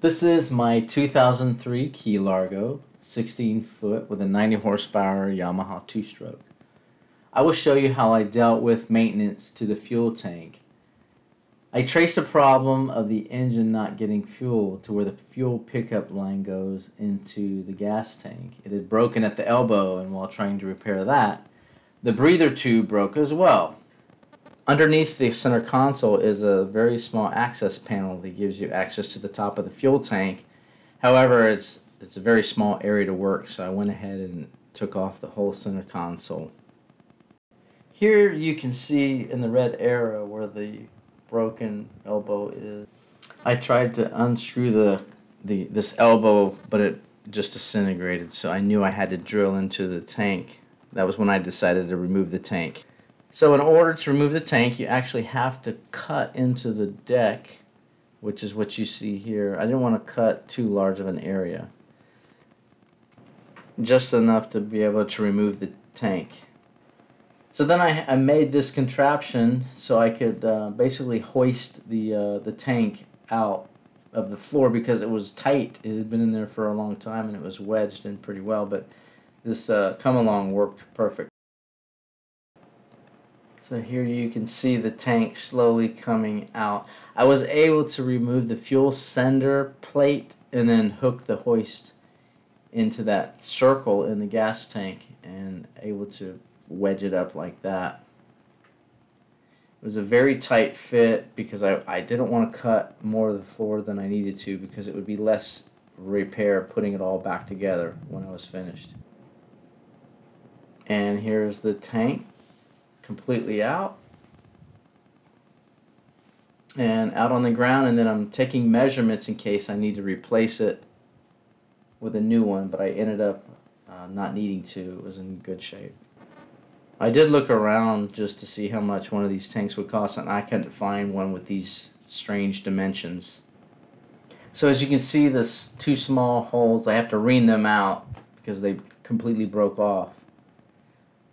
This is my 2003 Key Largo, 16 foot with a 90 horsepower Yamaha two stroke. I will show you how I dealt with maintenance to the fuel tank. I traced the problem of the engine not getting fuel to where the fuel pickup line goes into the gas tank. It had broken at the elbow and while trying to repair that, the breather tube broke as well. Underneath the center console is a very small access panel that gives you access to the top of the fuel tank. However, it's it's a very small area to work, so I went ahead and took off the whole center console. Here you can see in the red arrow where the broken elbow is. I tried to unscrew the, the this elbow, but it just disintegrated, so I knew I had to drill into the tank. That was when I decided to remove the tank. So in order to remove the tank, you actually have to cut into the deck, which is what you see here. I didn't want to cut too large of an area. Just enough to be able to remove the tank. So then I, I made this contraption so I could uh, basically hoist the, uh, the tank out of the floor because it was tight. It had been in there for a long time and it was wedged in pretty well, but this uh, come along worked perfect. So here you can see the tank slowly coming out. I was able to remove the fuel sender plate and then hook the hoist into that circle in the gas tank and able to wedge it up like that. It was a very tight fit because I, I didn't want to cut more of the floor than I needed to because it would be less repair putting it all back together when I was finished. And here's the tank completely out and out on the ground and then I'm taking measurements in case I need to replace it with a new one but I ended up uh, not needing to. It was in good shape. I did look around just to see how much one of these tanks would cost and I couldn't find one with these strange dimensions. So as you can see this two small holes I have to ream them out because they completely broke off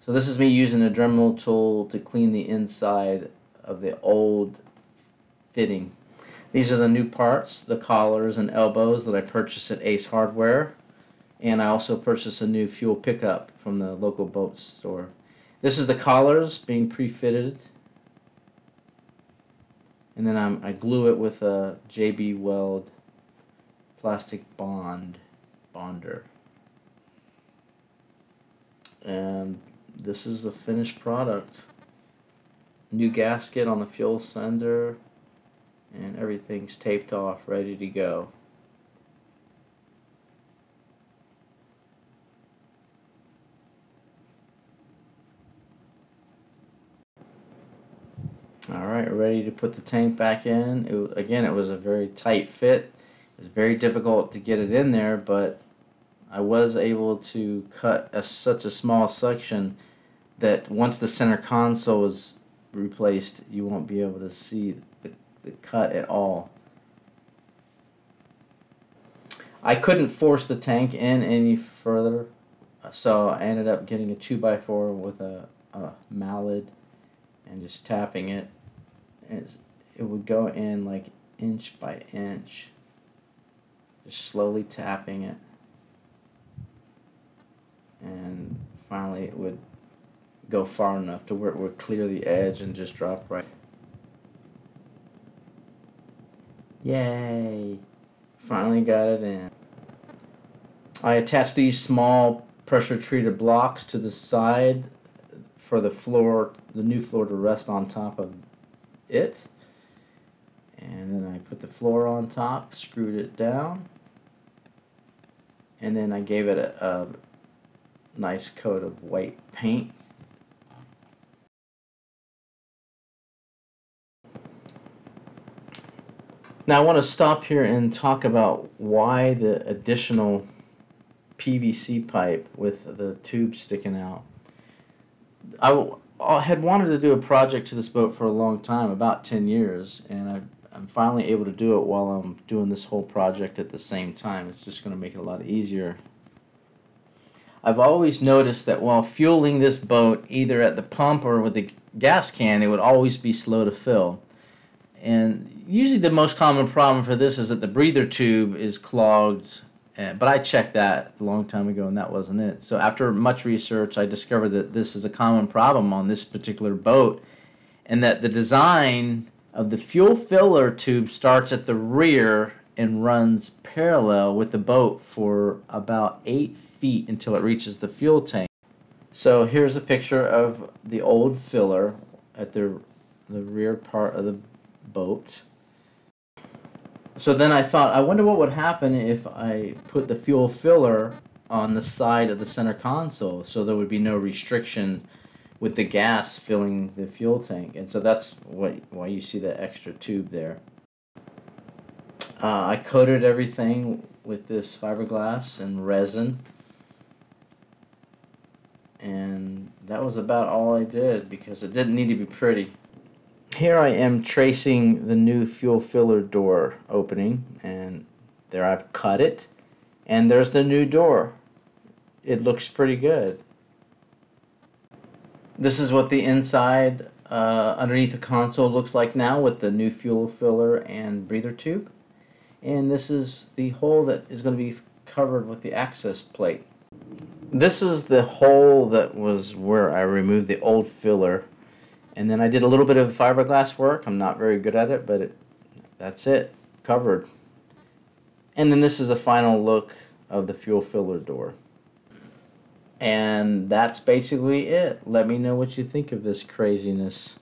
so this is me using a Dremel tool to clean the inside of the old fitting. These are the new parts, the collars and elbows that I purchased at Ace Hardware. And I also purchased a new fuel pickup from the local boat store. This is the collars being pre-fitted. And then I'm, I glue it with a JB Weld plastic bond bonder. And this is the finished product. New gasket on the fuel sender and everything's taped off ready to go. Alright, ready to put the tank back in. It, again, it was a very tight fit. It was very difficult to get it in there, but I was able to cut a, such a small section that once the center console is replaced, you won't be able to see the, the cut at all. I couldn't force the tank in any further, so I ended up getting a 2x4 with a, a mallet and just tapping it. It's, it would go in like inch by inch, just slowly tapping it and finally it would go far enough to where it would clear the edge and just drop right. Yay! Finally got it in. I attached these small pressure treated blocks to the side for the floor, the new floor to rest on top of it. And then I put the floor on top, screwed it down, and then I gave it a, a nice coat of white paint. Now I want to stop here and talk about why the additional PVC pipe with the tube sticking out. I, had wanted to do a project to this boat for a long time, about 10 years, and I, I'm finally able to do it while I'm doing this whole project at the same time. It's just going to make it a lot easier I've always noticed that while fueling this boat, either at the pump or with the gas can, it would always be slow to fill. And usually the most common problem for this is that the breather tube is clogged. uh, But I checked that a long time ago and that wasn't it. So after much research, I discovered that this is a common problem on this particular boat and that the design of the fuel filler tube starts at the rear and runs parallel with the boat for about eight feet until it reaches the fuel tank. So here's a picture of the old filler at the the rear part of the boat. So then I thought, I wonder what would happen if I put the fuel filler on the side of the center console so there would be no restriction with the gas filling the fuel tank. And so that's what why you see that extra tube there. Uh, I coated everything with this fiberglass and resin. And that was about all I did because it didn't need to be pretty. Here I am tracing the new fuel filler door opening and there I've cut it and there's the new door. It looks pretty good. This is what the inside uh, underneath the console looks like now with the new fuel filler and breather tube. And this is the hole that is going to be covered with the access plate. This is the hole that was where I removed the old filler. And then I did a little bit of fiberglass work. I'm not very good at it, but it, that's it. Covered. And then this is a final look of the fuel filler door. And that's basically it. Let me know what you think of this craziness.